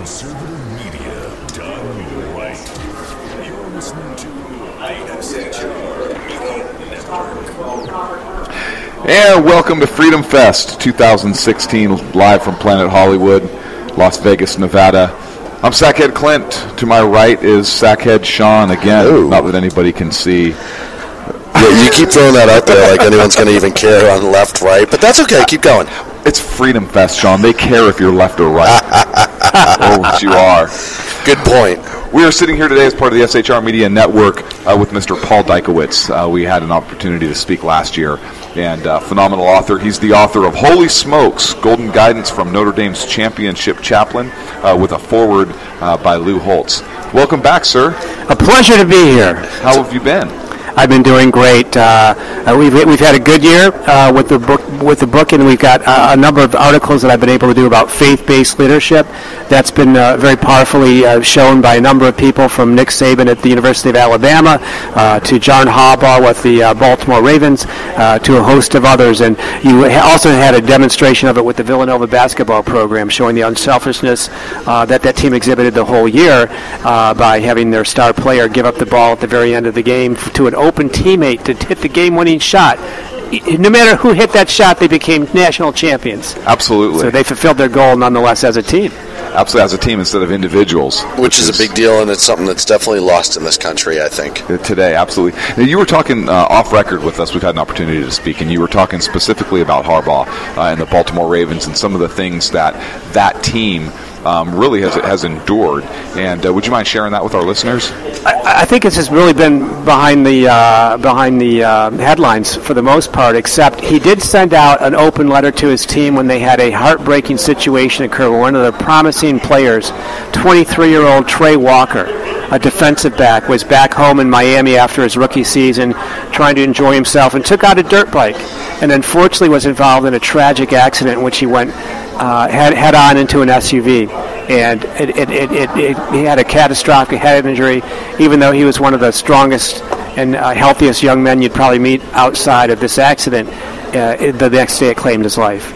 Conservative media done right. You're listening to ISHR Media Network. And welcome to Freedom Fest 2016, live from Planet Hollywood, Las Vegas, Nevada. I'm Sackhead Clint. To my right is Sackhead Sean again. Ooh. Not that anybody can see. Yeah, you keep throwing that out there like anyone's going to even care on left, right, but that's okay. Keep going. It's Freedom Fest, Sean. They care if you're left or right, what you are. Good point. We are sitting here today as part of the SHR Media Network uh, with Mr. Paul Dykewicz. Uh, we had an opportunity to speak last year, and uh, phenomenal author. He's the author of Holy Smokes Golden Guidance from Notre Dame's Championship Chaplain, uh, with a foreword uh, by Lou Holtz. Welcome back, sir. A pleasure to be here. How have you been? I've been doing great. Uh, uh, we've we've had a good year uh, with the book with the book, and we've got uh, a number of articles that I've been able to do about faith-based leadership. That's been uh, very powerfully uh, shown by a number of people, from Nick Saban at the University of Alabama uh, to John Harbaugh with the Baltimore Ravens, to a host of others. And you also had a demonstration of it with the Villanova basketball program, showing the unselfishness that that team exhibited the whole year by having their star player give up the ball at the very end of the game to an open teammate to hit the game-winning shot. No matter who hit that shot, they became national champions. Absolutely. So they fulfilled their goal nonetheless as a team. Absolutely, as a team instead of individuals. Which is a big deal, and it's something that's definitely lost in this country, I think. Uh, today, absolutely. Now, you were talking uh, off record with us. We've had an opportunity to speak, and you were talking specifically about Harbaugh uh, and the Baltimore Ravens and some of the things that that team um, really has has endured. And uh, would you mind sharing that with our listeners? I, I think it's just really been behind the uh, behind the uh, headlines for the most part. Except he did send out an open letter to his team when they had a heartbreaking situation occur. One of their promising players, 23-year-old Tray Walker, a defensive back, was back home in Miami after his rookie season, trying to enjoy himself, and took out a dirt bike, and unfortunately was involved in a tragic accident in which he went uh, head head on into an SUV and it, it, it, it, it, he had a catastrophic head injury, even though he was one of the strongest and uh, healthiest young men you'd probably meet outside of this accident. Uh, it, the next day, it claimed his life,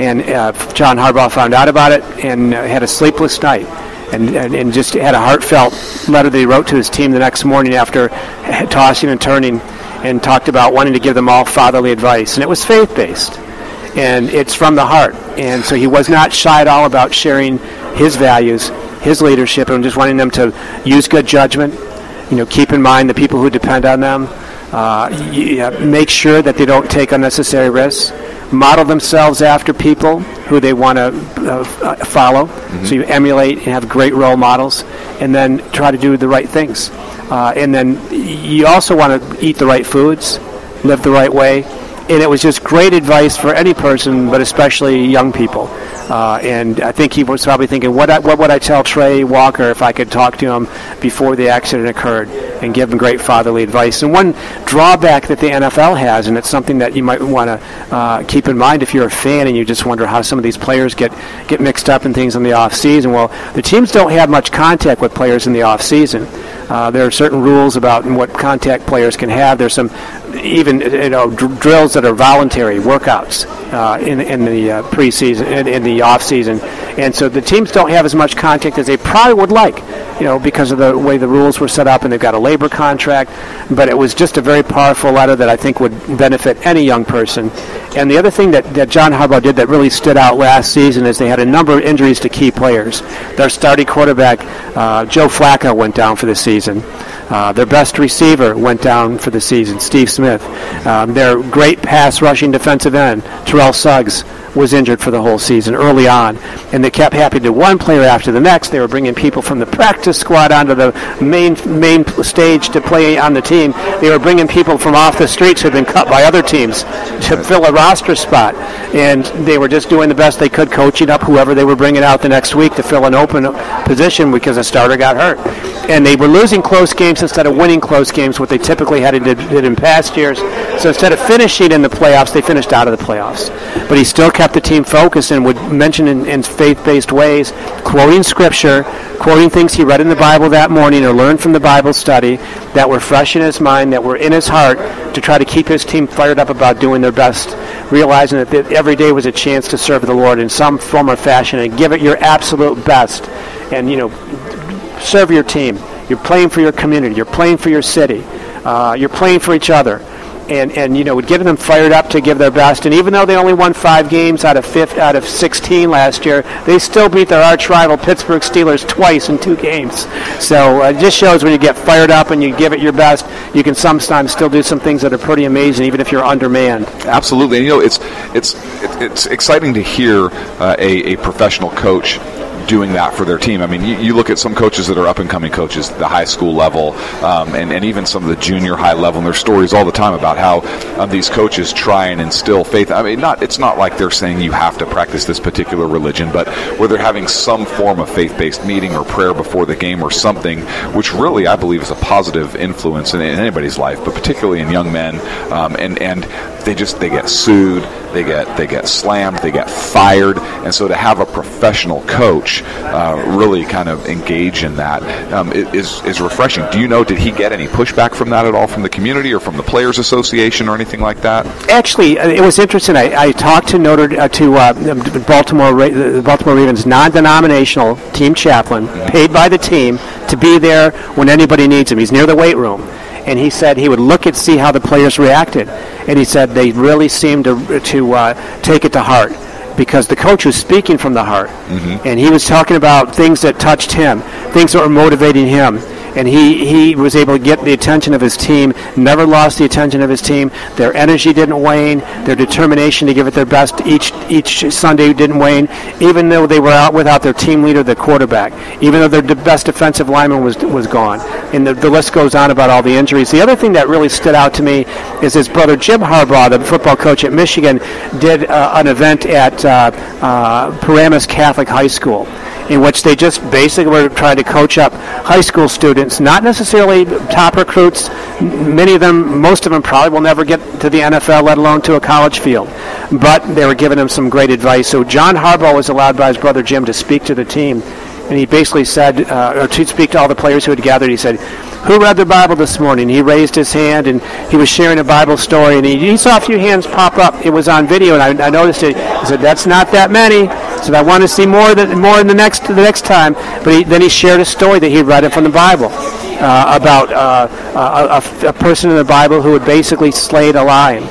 and uh, John Harbaugh found out about it and uh, had a sleepless night. And, and, and just had a heartfelt letter that he wrote to his team the next morning after tossing and turning and talked about wanting to give them all fatherly advice. And it was faith based and it's from the heart. And so he was not shy at all about sharing his values, his leadership, and just wanting them to use good judgment. You know, keep in mind the people who depend on them. Uh, make sure that they don't take unnecessary risks. Model themselves after people who they want to uh, f- follow. So you emulate and have great role models, and then try to do the right things. Uh, and then you also want to eat the right foods, live the right way, and it was just great advice for any person, but especially young people. Uh, and I think he was probably thinking, what, I, what would I tell Tray Walker if I could talk to him before the accident occurred and give him great fatherly advice? And one drawback that the NFL has, and it's something that you might want to uh, keep in mind if you're a fan and you just wonder how some of these players get, get mixed up in things in the off season. Well, the teams don't have much contact with players in the off season. Uh, there are certain rules about what contact players can have. There's some even you know dr- drills that are voluntary workouts uh, in in the uh, preseason in, in the off season, and so the teams don't have as much contact as they probably would like, you know, because of the way the rules were set up, and they've got a labor contract. But it was just a very powerful letter that I think would benefit any young person. And the other thing that, that John Harbaugh did that really stood out last season is they had a number of injuries to key players. Their starting quarterback, uh, Joe Flacco, went down for the season. Uh, their best receiver went down for the season, Steve Smith. Um, their great pass rushing defensive end, Terrell Suggs, was injured for the whole season early on, and they kept happening to one player after the next. They were bringing people from the practice squad onto the main main stage to play on the team. They were bringing people from off the streets who had been cut by other teams to fill a roster spot, and they were just doing the best they could, coaching up whoever they were bringing out the next week to fill an open position because a starter got hurt. And they were losing close games instead of winning close games, what they typically had did, in past years. So instead of finishing in the playoffs, they finished out of the playoffs. But he still kept the team focused and would mention in, in faith-based ways, quoting scripture, quoting things he read in the Bible that morning or learned from the Bible study that were fresh in his mind, that were in his heart, to try to keep his team fired up about doing their best, realizing that every day was a chance to serve the Lord in some form or fashion and give it your absolute best. And, you know, serve your team. You're playing for your community. You're playing for your city. Uh, you're playing for each other. And, and you know, would get them fired up to give their best. And even though they only won five games out of fifth, out of 16 last year, they still beat their arch rival Pittsburgh Steelers twice in two games. So uh, it just shows when you get fired up and you give it your best, you can sometimes still do some things that are pretty amazing, even if you're undermanned. Absolutely, and you know, it's it's it's exciting to hear uh, a, a professional coach doing that for their team. I mean, you, you, look at some coaches that are up and coming coaches, the high school level, um, and, and even some of the junior high level, and there's stories all the time about how um, these coaches try and instill faith. I mean, not it's not like they're saying you have to practice this particular religion, but where they're having some form of faith based meeting or prayer before the game or something, which really I believe is a positive influence in, in anybody's life, but particularly in young men. Um, and and they just they get sued, they get they get slammed, they get fired, and so to have a professional coach uh, really kind of engage in that um, is is refreshing. Do you know did he get any pushback from that at all from the community or from the players association or anything like that? Actually, uh, it was interesting. I, I talked to Notre uh, to uh, Baltimore the Baltimore Ravens non-denominational team chaplain, paid by the team to be there when anybody needs him. He's near the weight room and he said he would look and see how the players reacted, and he said they really seemed to to uh, take it to heart because the coach was speaking from the heart, mm-hmm. and he was talking about things that touched him, things that were motivating him and he, he was able to get the attention of his team, never lost the attention of his team. Their energy didn't wane. Their determination to give it their best each, each Sunday didn't wane, even though they were out without their team leader, the quarterback, even though their best defensive lineman was, was gone. And the, the list goes on about all the injuries. The other thing that really stood out to me is his brother Jim Harbaugh, the football coach at Michigan, did uh, an event at uh, uh, Paramus Catholic High School in which they just basically were trying to coach up high school students, not necessarily top recruits. Many of them, most of them probably will never get to the NFL, let alone to a college field. But they were giving them some great advice. So John Harbaugh was allowed by his brother Jim to speak to the team. And he basically said, uh, or to speak to all the players who had gathered, he said, who read the Bible this morning? He raised his hand and he was sharing a Bible story, and he, he saw a few hands pop up. It was on video, and I, I noticed it. He said, "That's not that many." So I want to see more than more in the next the next time. But he, then he shared a story that he read it from the Bible uh, about uh, a, a, person in the Bible who had basically slayed a lion.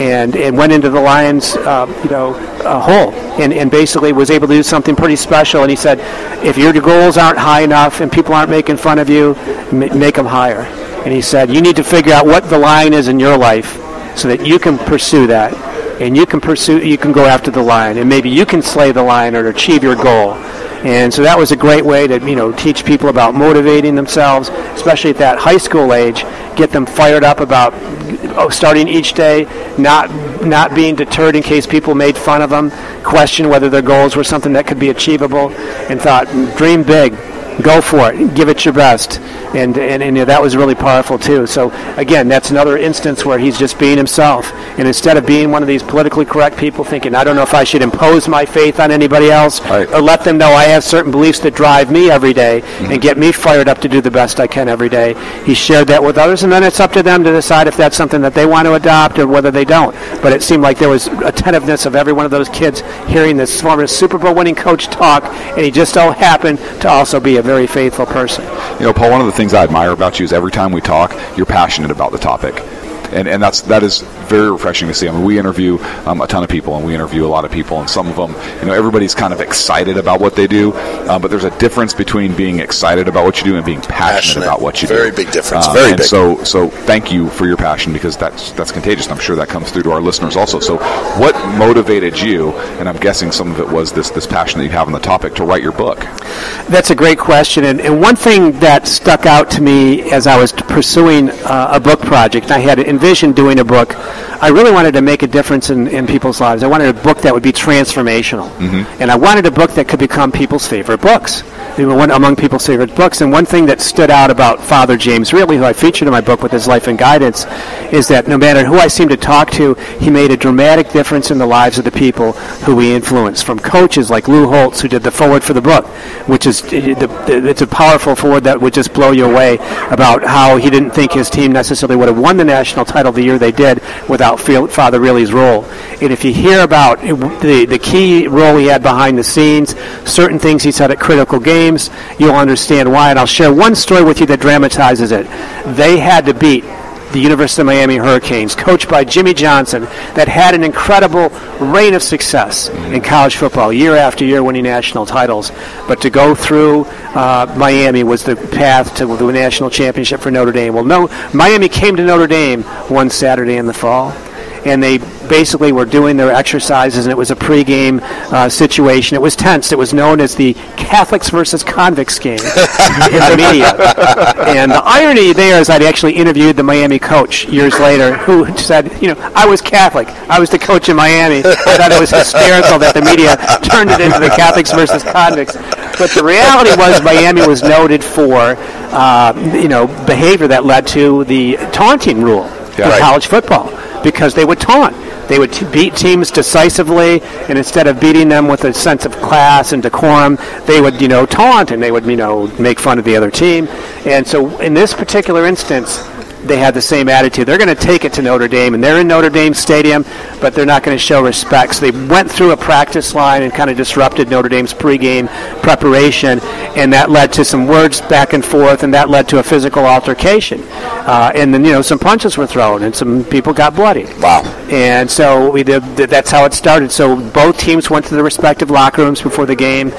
And, and went into the lion's uh, you know hole and, and basically was able to do something pretty special. And he said, if your goals aren't high enough and people aren't making fun of you, make them higher. And he said, you need to figure out what the line is in your life so that you can pursue that and you can pursue, you can go after the lion, and maybe you can slay the lion or achieve your goal. And so that was a great way to, you know, teach people about motivating themselves, especially at that high school age, get them fired up about oh, starting each day, not not being deterred in case people made fun of them, question whether their goals were something that could be achievable, and thought, mm, dream big, go for it, give it your best and and, and that was really powerful too. So again, that's another instance where he's just being himself, and instead of being one of these politically correct people thinking, I don't know if I should impose my faith on anybody else, right. or let them know I have certain beliefs that drive me every day mm-hmm. and get me fired up to do the best I can every day. He shared that with others, and then it's up to them to decide if that's something that they want to adopt or whether they don't. But it seemed like there was attentiveness of every one of those kids hearing this former Super Bowl winning coach talk, and he just so happened to also be a very faithful person. You know, Paul, one of the things I admire about you is every time we talk, you're passionate about the topic and and that's that is very refreshing to see. I mean, we interview um, a ton of people, and we interview a lot of people, and some of them, you know, everybody's kind of excited about what they do, uh, but there's a difference between being excited about what you do and being passionate, passionate. about what you very do. Very big difference. Uh, very and big. So so thank you for your passion because that's that's contagious. I'm sure that comes through to our listeners also. So what motivated you? And I'm guessing some of it was this this passion that you have on the topic to write your book. That's a great question, and, and one thing that stuck out to me as I was pursuing uh, a book project, I had envisioned doing a book I really wanted to make a difference in, in people's lives. I wanted a book that would be transformational. Mm-hmm. And I wanted a book that could become people's favorite books. They were one among people's favorite books. And one thing that stood out about Father James Riehle, who I featured in my book with his life and guidance, is that no matter who I seemed to talk to, he made a dramatic difference in the lives of the people who he influenced. From coaches like Lou Holtz, who did the forward for the book, which is it's a powerful forward that would just blow you away about how he didn't think his team necessarily would have won the national title the year they did without Father Riehle's role. And if you hear about the the key role he had behind the scenes, certain things he said at critical games, you'll understand why. And I'll share one story with you that dramatizes it. They had to beat the University of Miami Hurricanes, coached by Jimmy Johnson, that had an incredible reign of success in college football, year after year winning national titles. But to go through uh, Miami was the path to the national championship for Notre Dame. Well, no, Miami came to Notre Dame one Saturday in the fall and they basically were doing their exercises, and it was a pregame uh, situation. It was tense. It was known as the Catholics versus convicts game in the media. And the irony there is I'd actually interviewed the Miami coach years later who said, you know, I was Catholic. I was the coach in Miami. I thought it was hysterical that the media turned it into the Catholics versus convicts. But the reality was Miami was noted for, uh, you know, behavior that led to the taunting rule in right. college football because they would taunt. They would t- beat teams decisively, and instead of beating them with a sense of class and decorum, they would, you know, taunt and they would, you know, make fun of the other team. And so, in this particular instance, they had the same attitude. They're going to take it to Notre Dame, and they're in Notre Dame Stadium, but they're not going to show respect. So they went through a practice line and kind of disrupted Notre Dame's pregame preparation, and that led to some words back and forth, and that led to a physical altercation. Uh, and then, you know, some punches were thrown, and some people got bloody. Wow. And so we did, that's how it started. So both teams went to their respective locker rooms before the game,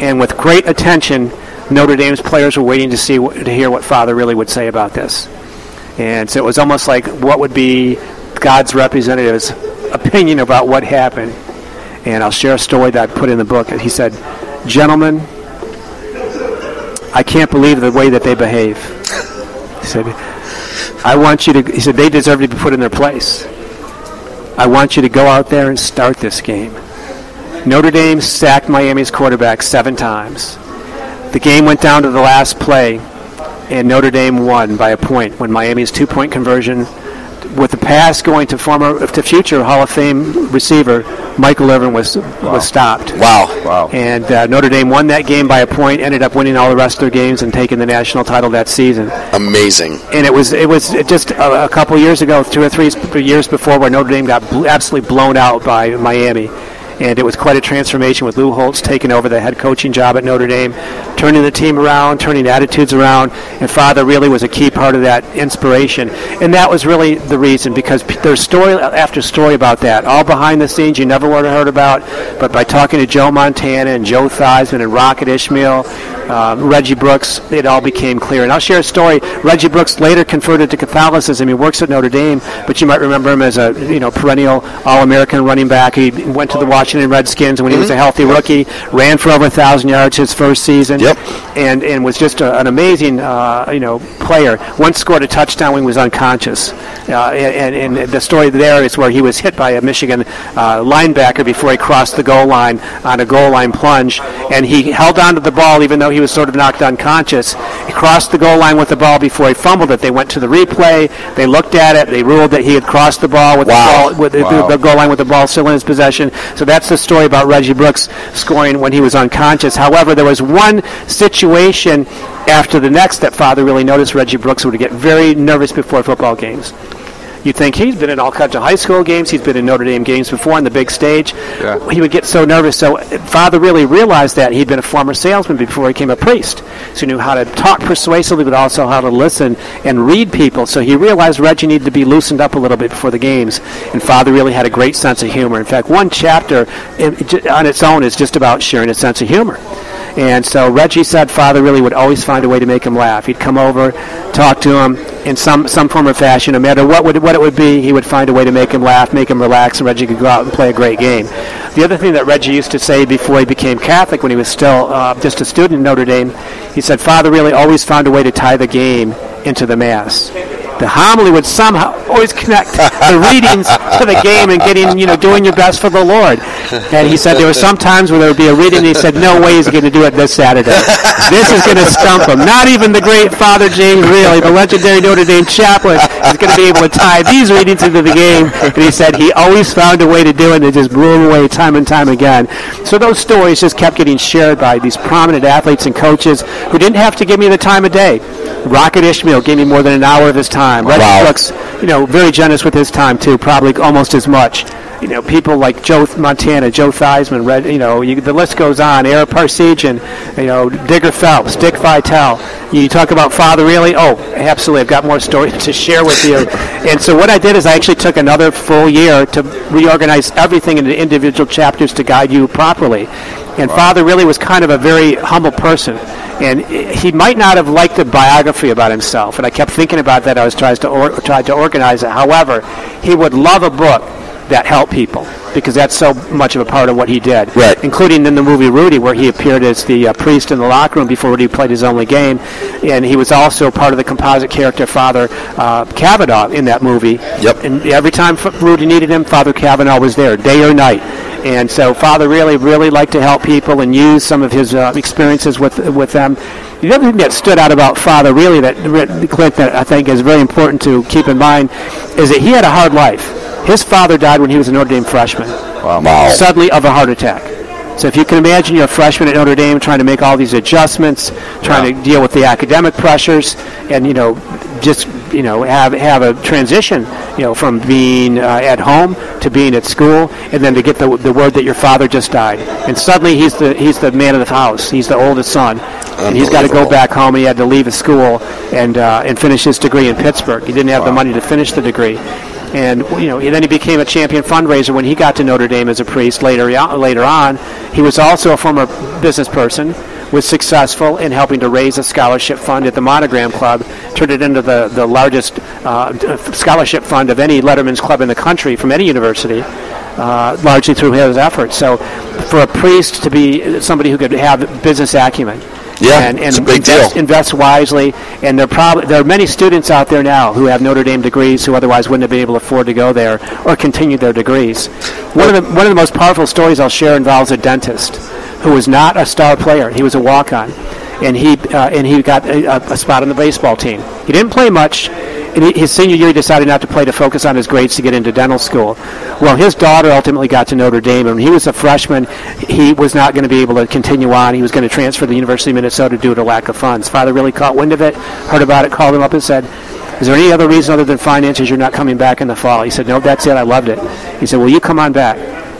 and with great attention, Notre Dame's players were waiting to see to hear what Father Riehle would say about this. And so it was almost like what would be God's representative's opinion about what happened. And I'll share a story that I put in the book. He said, Gentlemen, I can't believe the way that they behave. He said, I want you to, he said, they deserve to be put in their place. I want you to go out there and start this game. Notre Dame sacked Miami's quarterback seven times. The game went down to the last play, and Notre Dame won by a point when Miami's two-point conversion, with the pass going to former to future Hall of Fame receiver Michael Irvin was was stopped. Wow. Wow. And uh, Notre Dame won that game by a point, ended up winning all the rest of their games and taking the national title that season. Amazing. And it was it was just a, a couple years ago, two or three years before, where Notre Dame got bl- absolutely blown out by Miami. And it was quite a transformation with Lou Holtz taking over the head coaching job at Notre Dame, turning the team around, turning attitudes around. And Father Riehle was a key part of that inspiration. And that was really the reason because there's story after story about that, all behind the scenes you never would have heard about. But by talking to Joe Montana and Joe Theismann and Rocket Ismail, um, Reggie Brooks, it all became clear. And I'll share a story. Reggie Brooks later converted to Catholicism. He works at Notre Dame, but you might remember him as a you know perennial All-American running back. He went to the Washington Redskins when he was a healthy rookie, ran for over a thousand yards his first season, Yep. and and was just a, an amazing uh, you know player. Once scored a touchdown when he was unconscious, uh, and, and and the story there is where he was hit by a Michigan uh, linebacker before he crossed the goal line on a goal line plunge, and he held on to the ball even though he was sort of knocked unconscious. He crossed the goal line with the ball before he fumbled it. They went to the replay. They looked at it. They ruled that he had crossed the ball with Wow. the ball with the- the goal line with the ball still in his possession. So that's the story about Reggie Brooks scoring when he was unconscious. However, there was one situation after the next that Father Riehle noticed Reggie Brooks would get very nervous before football games. You think he's been in all kinds of high school games. He's been in Notre Dame games before on the big stage. Yeah. He would get so nervous. So uh, Father Riehle realized that he'd been a former salesman before he became a priest. So he knew how to talk persuasively, but also how to listen and read people. So he realized Reggie needed to be loosened up a little bit before the games. And Father Riehle had a great sense of humor. In fact, one chapter on its own is just about sharing a sense of humor. And so Reggie said Father Riehle would always find a way to make him laugh. He'd come over, talk to him in some, some form or fashion, no matter what would, what it would be, he would find a way to make him laugh, make him relax, and Reggie could go out and play a great game. The other thing that Reggie used to say before he became Catholic, when he was still uh, just a student in Notre Dame, he said Father Riehle always found a way to tie the game into the Mass. The homily would somehow always connect the readings to the game and getting, you know, doing your best for the Lord. And he said there were some times where there would be a reading, and he said, no way he's going to do it this Saturday. This is going to stump him. Not even the great Father James Riehle, the legendary Notre Dame chaplain, is going to be able to tie these readings into the game. And he said he always found a way to do it, and it just blew him away time and time again. So those stories just kept getting shared by these prominent athletes and coaches who didn't have to give me the time of day. Rocket Ismail gave me more than an hour of his time. Red Wow. Brooks, you know, very generous with his time too, probably almost as much. You know, people like Joe Montana, Joe Theismann, Red, you know, you, the list goes on. Ara Parseghian, you know, Digger Phelps, Dick Vitale. You talk about Father Riehle? Oh, absolutely. I've got more stories to share with you. and so what I did is I actually took another full year to reorganize everything into individual chapters to guide you properly. And Father Riehle was kind of a very humble person. And he might not have liked a biography about himself. And I kept thinking about that. I was trying to, or, tried to organize it. However, he would love a book that helped people because that's so much of a part of what he did. Right. Including in the movie Rudy, where he appeared as the uh, priest in the locker room before Rudy played his only game. And he was also part of the composite character Father uh, Cavanaugh in that movie. Yep. And every time F- Rudy needed him, Father Cavanaugh was there, day or night. And so Father Riehle, really liked to help people and use some of his uh, experiences with with them. The other thing that stood out about Father Riehle that Clint that I think is very important to keep in mind is that he had a hard life. His father died when he was a Notre Dame freshman, Wow. suddenly of a heart attack. So if you can imagine you're a freshman at Notre Dame trying to make all these adjustments, trying to deal with the academic pressures, and you know, just you know, have have a transition, you know, from being uh, at home to being at school, and then to get the, the word that your father just died, and suddenly he's the he's the man of the house, he's the oldest son, and he's got to go back home. And he had to leave his school and uh, and finish his degree in Pittsburgh. He didn't have the money to finish the degree. And you know, and then he became a champion fundraiser when he got to Notre Dame as a priest later later on. He was also a former business person, was successful in helping to raise a scholarship fund at the Monogram Club, turned it into the the largest uh, scholarship fund of any Letterman's club in the country from any university. Uh, largely through his efforts. So, for a priest to be somebody who could have business acumen, Yeah, and, and it's a big invest, deal. invest wisely. And there probably there are many students out there now who have Notre Dame degrees who otherwise wouldn't have been able to afford to go there or continue their degrees. One of the one of the most powerful stories I'll share involves a dentist who was not a star player. He was a walk-on, and he uh, and he got a, a spot on the baseball team. He didn't play much. In his senior year, he decided not to play to focus on his grades to get into dental school. Well, his daughter ultimately got to Notre Dame, and when he was a freshman, he was not going to be able to continue on. He was going to transfer to the University of Minnesota due to lack of funds. Father Riehle caught wind of it, heard about it, called him up and said, is there any other reason other than finances you're not coming back in the fall? He said, no, that's it. I loved it. He said, well, you come on back.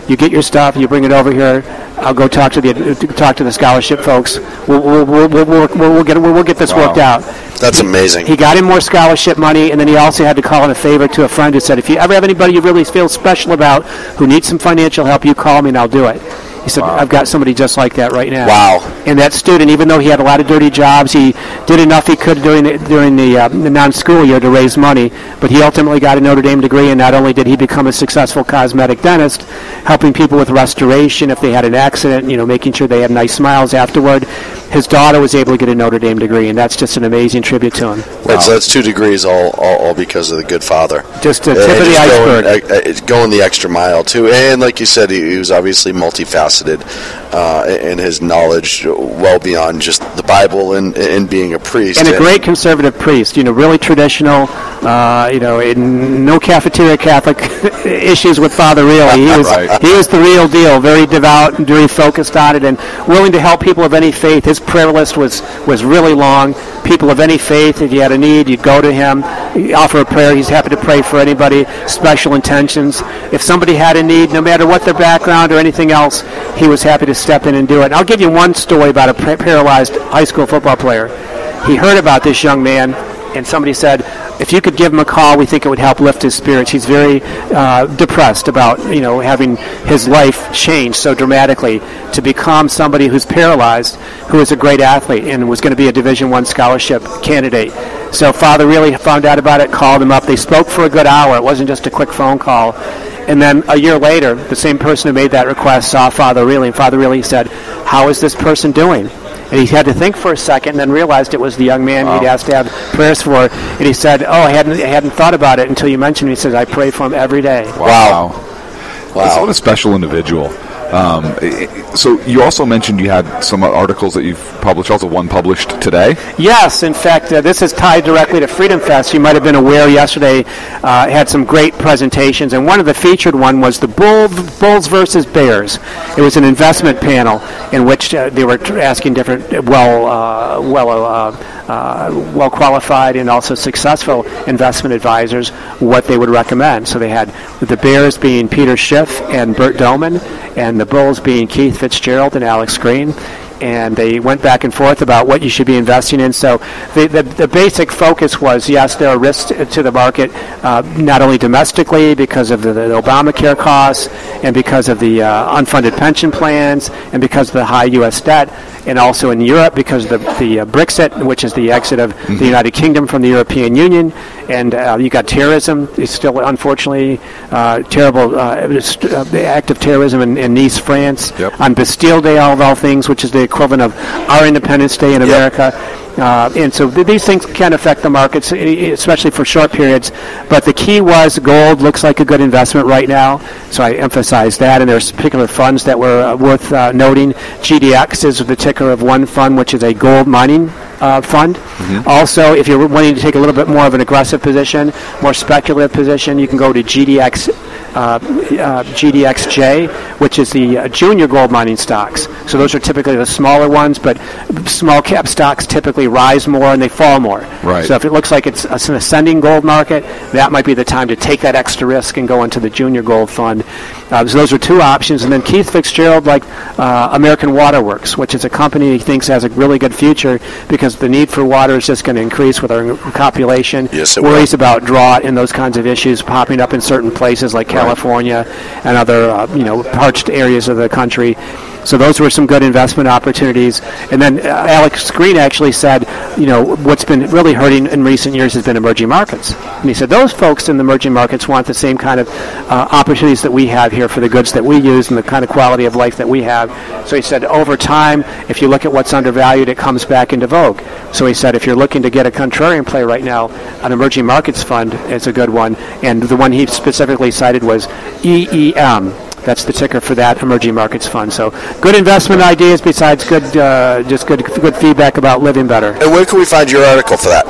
You get your stuff. You bring it over here. I'll go talk to the talk to the scholarship folks. We'll we'll, we'll, we'll, we'll, we'll get we'll, we'll get this worked out. That's amazing. He got him more scholarship money, and then he also had to call in a favor to a friend who said, if you ever have anybody you really feel special about who needs some financial help, you call me and I'll do it. He said, I've got somebody just like that right now. Wow. And that student, even though he had a lot of dirty jobs, he did enough he could during the, during the, uh, the non-school year to raise money. But he ultimately got a Notre Dame degree, and not only did he become a successful cosmetic dentist, helping people with restoration if they had an accident, you know, making sure they had nice smiles afterward. His daughter was able to get a Notre Dame degree, and that's just an amazing tribute to him. So that's two degrees, all, all, all because of the good father. Just the And tip of the iceberg. Going, going the extra mile too, and like you said, he, he was obviously multifaceted uh, in his knowledge, well beyond just the Bible and, and being a priest. and a great conservative priest, you know, really traditional, uh, you know, in no cafeteria Catholic issues with Father Riehle. He was, Right. he was the real deal, very devout and very focused on it and willing to help people of any faith. His prayer list was, was really long. People of any faith, if you had a need, you'd go to him, offer a prayer. He's happy to pray for anybody, special intentions. If somebody had a need, no matter what their background or anything else, he was happy to step in and do it. I'll give you one story about a paralyzed high school football player he heard about this young man, and somebody said, if you could give him a call, we think it would help lift his spirits. He's very uh, depressed about you know having his life changed so dramatically to become somebody who's paralyzed, who is a great athlete and was going to be a Division One scholarship candidate. So Father Riehle found out about it, called him up. They spoke for a good hour. It wasn't just a quick phone call. And then a year later, the same person who made that request saw Father Riehle, and Father Riehle said, "How is this person doing?" And he had to think for a second, and then realized it was the young man he'd asked to have prayers for. And he said, "Oh, I hadn't, I hadn't thought about it until you mentioned it." He says, "I pray for him every day." Wow. Wow. What a special individual. Um, so you also mentioned you had some articles that you've published, also one published today. Yes, in fact, uh, this is tied directly to Freedom Fest. You might have been aware yesterday uh, had some great presentations, and one of the featured one was the Bull, Bulls versus Bears. It was an investment panel in which uh, they were asking different, uh, well, uh, well, uh, well qualified and also successful investment advisors what they would recommend. So they had the Bears being Peter Schiff and Bert Dohmen, and the Bulls being Keith Fitzgerald and Alex Green and they went back and forth about what you should be investing in. So the, the, the basic focus was, yes, there are risks to the market, uh, not only domestically because of the, the Obamacare costs and because of the uh, unfunded pension plans and because of the high U.S. debt, and also in Europe because of the, the uh, Brexit, which is the exit of the United Kingdom from the European Union, and uh, you got terrorism. It's still, unfortunately, uh, terrible uh, uh, the act of terrorism in, in Nice, France, Yep. on Bastille Day, of all things, which is the equivalent of our Independence Day in America. Uh, and so th- these things can affect the markets, especially for short periods. But the key was gold looks like a good investment right now. So I emphasize that. And there's particular funds that were uh, worth uh, noting. GDX is the ticker of one fund, which is a gold mining uh, fund. Also, if you're wanting to take a little bit more of an aggressive position, more speculative position, you can go to GDX. Uh, uh, GDXJ, which is the uh, junior gold mining stocks. So those are typically the smaller ones, but small cap stocks typically rise more and they fall more. Right. So if it looks like it's it's an ascending gold market, that might be the time to take that extra risk and go into the junior gold fund. Uh, so those are two options. And then Keith Fitzgerald, like uh, American Waterworks, which is a company he thinks has a really good future because the need for water is just going to increase with our population. Yes, it Worries will. about drought and those kinds of issues popping up in certain places like California and other uh, you know parched areas of the country. So those were some good investment opportunities. And then uh, Alex Green actually said, you know, what's been really hurting in recent years has been emerging markets. And he said those folks in the emerging markets want the same kind of uh, opportunities that we have here for the goods that we use and the kind of quality of life that we have. So he said over time, if you look at what's undervalued, it comes back into vogue. So he said if you're looking to get a contrarian play right now, an emerging markets fund is a good one. And the one he specifically cited was EEM. That's the ticker for that emerging markets fund. So good investment ideas besides good, uh, just good, good feedback about living better. And where can we find your article for that?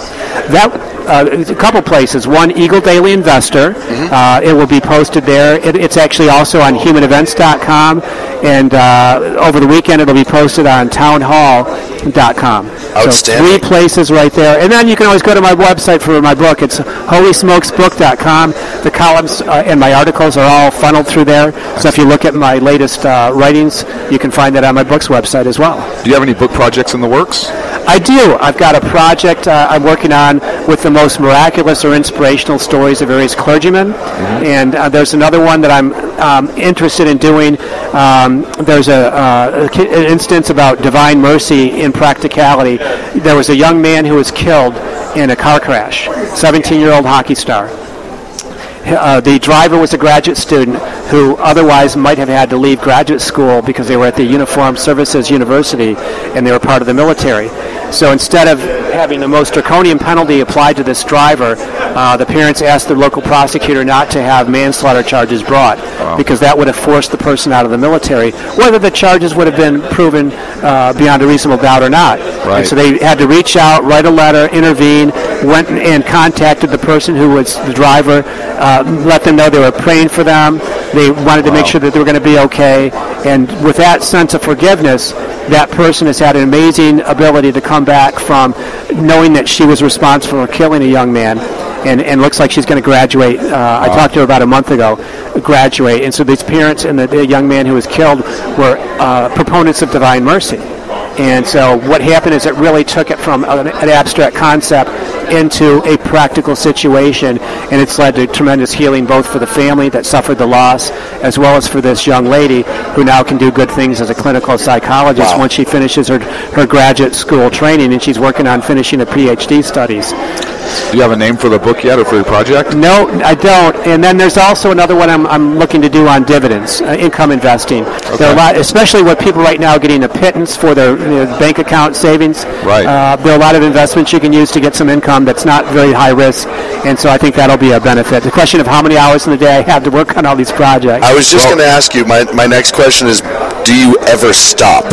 That uh, a couple places. One, Eagle Daily Investor. Uh, it will be posted there. It, it's actually also on humanevents.com, and uh, over the weekend it'll be posted on townhall.com. So Outstanding. three places right there. And then you can always go to my website for my book. It's holysmokesbook.com. The columns uh, and my articles are all funneled through there. So if you look at my latest uh, writings, you can find that on my book's website as well. Do you have any book projects in the works? I do. I've got a project uh, I'm working on with the most miraculous or inspirational stories of various clergymen, and uh, there's another one that I'm um, interested in doing. Um, there's a, uh, an instance about divine mercy in practicality. There was a young man who was killed in a car crash, 17-year-old hockey star. Uh, the driver was a graduate student who otherwise might have had to leave graduate school because they were at the Uniformed Services University and they were part of the military. So instead of having the most draconian penalty applied to this driver, uh, the parents asked the local prosecutor not to have manslaughter charges brought because that would have forced the person out of the military, whether the charges would have been proven uh, beyond a reasonable doubt or not. Right. And so they had to reach out, write a letter, intervene, went and contacted the person who was the driver, uh, let them know they were praying for them. They wanted to make sure that they were going to be okay. And with that sense of forgiveness, that person has had an amazing ability to come back from knowing that she was responsible for killing a young man. And, and looks like she's going to graduate. Uh, I talked to her about a month ago. Graduate, and so these parents and the, the young man who was killed were uh, proponents of divine mercy. And so what happened is it really took it from an, an abstract concept into a practical situation, and it's led to tremendous healing both for the family that suffered the loss, as well as for this young lady who now can do good things as a clinical psychologist Wow. once she finishes her, her graduate school training, and she's working on finishing her PhD studies. Do you have a name for the book yet or for your project? No, I don't. And then there's also another one I'm, I'm looking to do on dividends, uh, income investing. There are a lot, especially with people right now getting a pittance for their you know, bank account savings. Right. Uh, there are a lot of investments you can use to get some income that's not very high risk, and so I think that'll be a benefit. The question of how many hours in the day I have to work on all these projects. I was just Well- going to ask you. My my next question is, do you ever stop?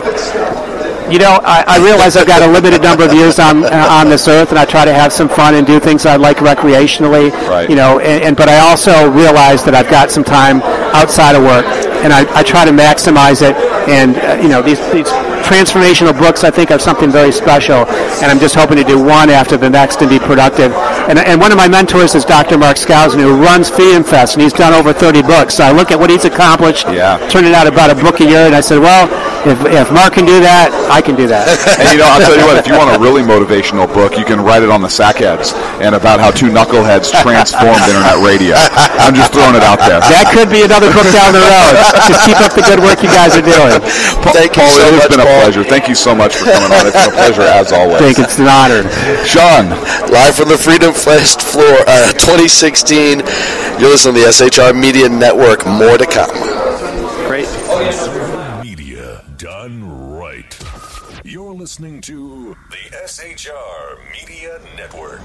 You know, I, I realize I've got a limited number of years on uh, on this earth, and I try to have some fun and do things I like recreationally. Right. You know, and, and but I also realize that I've got some time outside of work, and I, I try to maximize it. And uh, you know, these these transformational books I think are something very special, and I'm just hoping to do one after the next and be productive. And, and one of my mentors is Dr. Mark Skousen, who runs Freedom Fest, and he's done over 30 books. So I look at what he's accomplished, Yeah. turning out about a book a year, and I said, well, if, if Mark can do that, I can do that. And you know, I'll tell you what, if you want a really motivational book, you can write it on the Sackheads and about how two knuckleheads transformed internet radio. I'm just throwing it out there. That could be another book down the road. Just keep up the good work you guys are doing. Thank you Paul, so it has much, been a Paul. Pleasure. Thank you so much for coming on. It's been a pleasure as always. Thank you. it's an honor. Sean, Live from the Freedom Fest floor, uh, 2016. You're listening to the SHR Media Network. More to come. Great. Media done right. You're listening to the SHR Media Network.